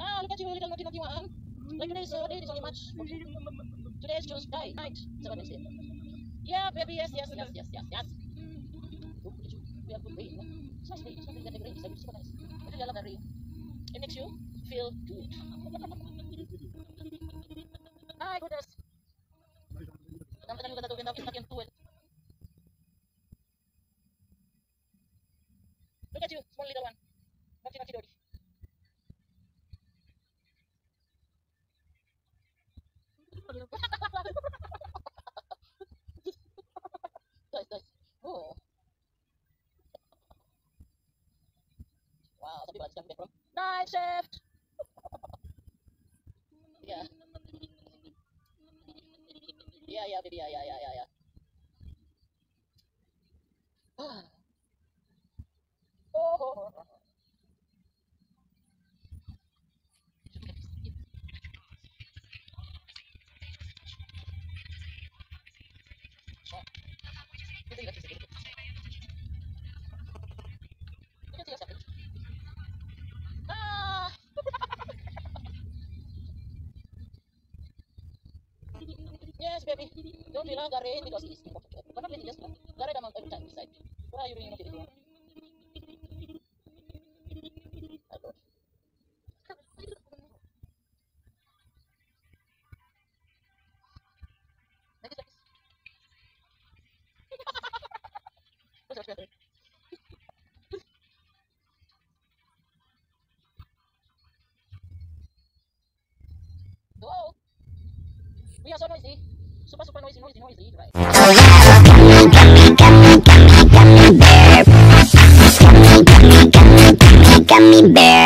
Ah, look at you, little naughty naughty one. Like today's uh, is only March. Today is Tuesday night. Is that what I said? Yeah, baby, yes, yes, yes, yes, yes, yes. You. We have good? It's nice rain. It's not really super nice. Really love. It makes you feel good. Ay, goodness. Kita. Look at you, small little one. Naughty, naughty, naughty. nice, nice. Oh. Wow, yeah, yeah, yeah. Ah. oh, oh, oh, oh. Oh. You think that's just- You can see yourself. Ah! Yes, baby. Don't on the rain because. But not really just one. The right amount every time you. Why are you doing? We are so noisy. Super, super noisy, noisy, noisy, right? Oh yeah, get me, get me, get me, get me, get me, bear. Get me, get me, get me, get me, get me, bear.